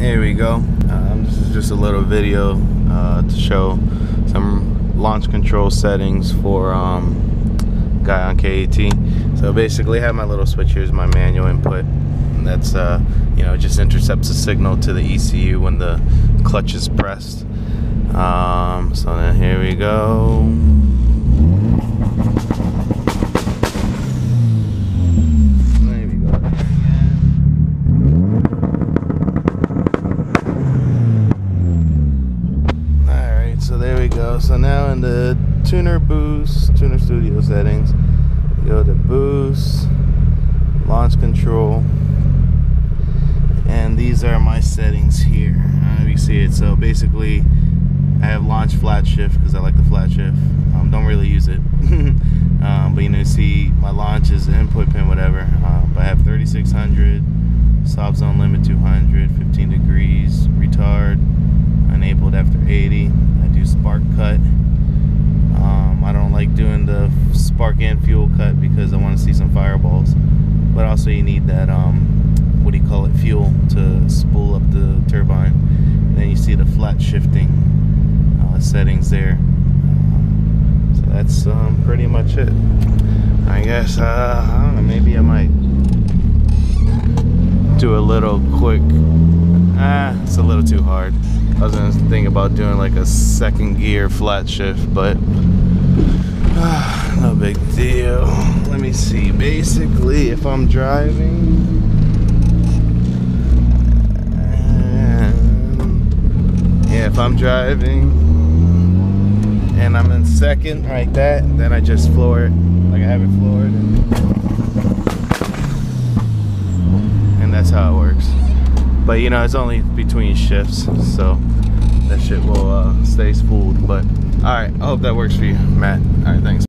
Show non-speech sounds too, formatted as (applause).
Here we go. Um, this is just a little video uh, to show some launch control settings for um, guy on KAT. So basically I have my little switch here's my manual input. And that's, uh, you know, just intercepts the signal to the ECU when the clutch is pressed. Um, so then here we go. So there we go. So now in the tuner boost, TunerStudio settings, go to boost, launch control, and these are my settings here. Uh, you see it. So basically, I have launch flat shift because I like the flat shift. Um, don't really use it, (laughs) um, but you know, see my launch is the input pin, whatever. Um, but I have 3600, soft zone limit 200, 15 degrees, retard enabled after 80. Spark cut. Um, I don't like doing the spark and fuel cut because I want to see some fireballs. But also you need that um, what do you call it fuel to spool up the turbine. And then you see the flat shifting uh, settings there. Uh, so that's um, pretty much it. I guess uh, I don't know. Maybe I might do a little quick. Ah, it's a little too hard. I was gonna think about doing like a second gear flat shift, but ah, (sighs) no big deal. Let me see. Basically, if I'm driving, and- yeah, if I'm driving and I'm in second like that, then I just floor it like I have it floored, and that's how it works. But you know, it's only between shifts, so that shit will uh, stay spooled. But all right, I hope that works for you, Matt. All right, thanks.